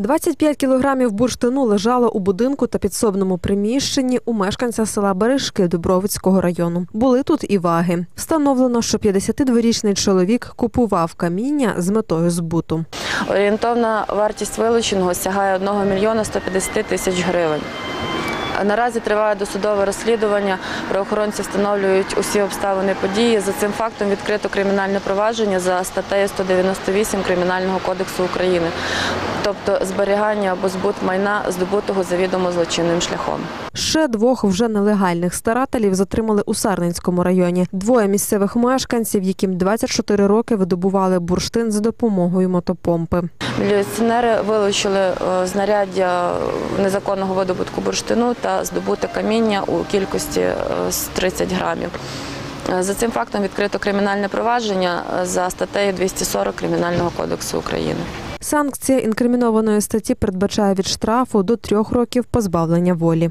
25 кілограмів бурштину лежало у будинку та підсобному приміщенні у мешканця села Бережки Дубровицького району. Були тут і ваги. Встановлено, що 52-річний чоловік купував каміння з метою збуту. Орієнтовна вартість вилученого сягає 1 мільйона 150 тисяч гривень. Наразі триває досудове розслідування. Правоохоронці встановлюють усі обставини події. За цим фактом відкрито кримінальне провадження за статтею 198 Кримінального кодексу України, тобто зберігання або збут майна, здобутого завідомо злочинним шляхом. Ще двох вже нелегальних старателів затримали у Сарненському районі. Двоє місцевих мешканців, яким 24 роки видобували бурштин за допомогою мотопомпи. Міліціонери вилучили е, знаряддя незаконного видобутку бурштину та здобуте каміння у кількості е, з 30 грамів. Е, За цим фактом відкрито кримінальне провадження е, за статтею 240 Кримінального кодексу України. Санкція інкримінованої статті передбачає від штрафу до трьох років позбавлення волі.